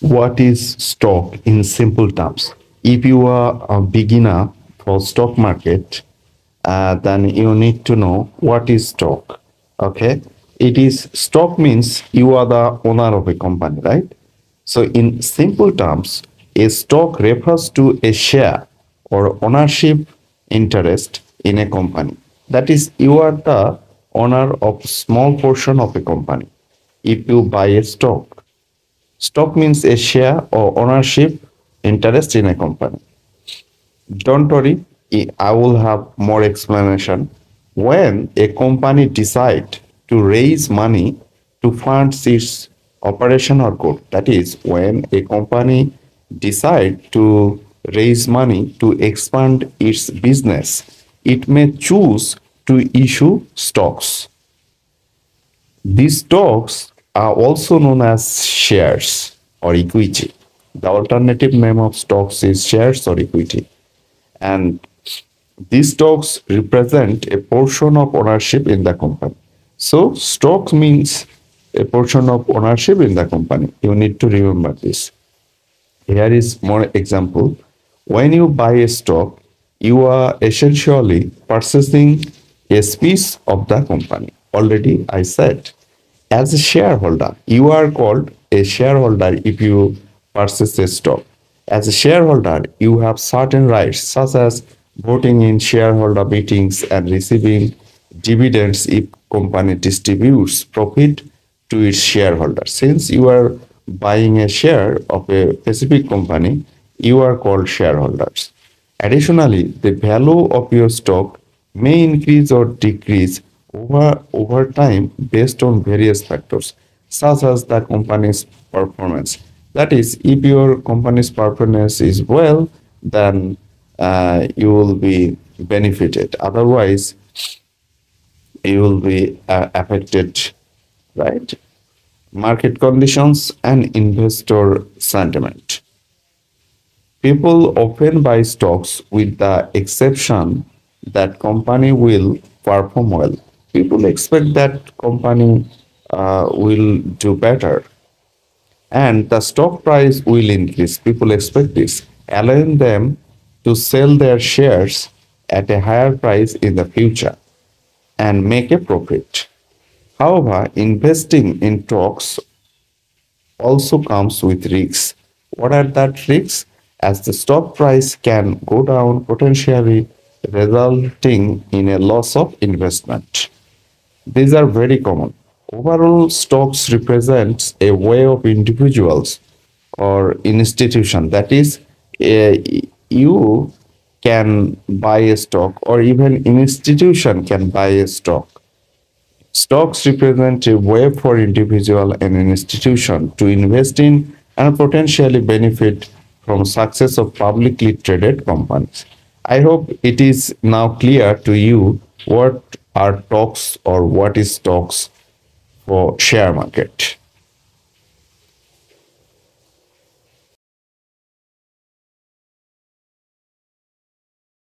what is stock in simple terms. If you are a beginner for stock market, uh, then you need to know what is stock. Okay, it is stock means you are the owner of a company, right? So in simple terms, a stock refers to a share or ownership interest in a company. That is, you are the owner of a small portion of a company. If you buy a stock, Stock means a share or ownership interest in a company. Don't worry, I will have more explanation. When a company decide to raise money to fund its operation or growth, that is when a company decide to raise money to expand its business, it may choose to issue stocks. These stocks are also known as shares or equity. The alternative name of stocks is shares or equity. And these stocks represent a portion of ownership in the company. So, stock means a portion of ownership in the company. You need to remember this. Here is more example. When you buy a stock, you are essentially purchasing a piece of the company. Already I said as a shareholder, you are called a shareholder if you purchase a stock. As a shareholder, you have certain rights such as voting in shareholder meetings and receiving dividends if company distributes profit to its shareholders. Since you are buying a share of a specific company, you are called shareholders. Additionally, the value of your stock may increase or decrease over, over time based on various factors such as the company's performance. That is, if your company's performance is well, then uh, you will be benefited. Otherwise, you will be uh, affected, right? Market conditions and investor sentiment. People often buy stocks with the exception that company will perform well people expect that company uh, will do better. And the stock price will increase. People expect this allowing them to sell their shares at a higher price in the future and make a profit. However investing in stocks also comes with risks. What are that risks? As the stock price can go down potentially resulting in a loss of investment these are very common. Overall, stocks represents a way of individuals or institution. That is, you can buy a stock or even institution can buy a stock. Stocks represent a way for individual and institution to invest in and potentially benefit from success of publicly traded companies. I hope it is now clear to you what are stocks or what is stocks for share market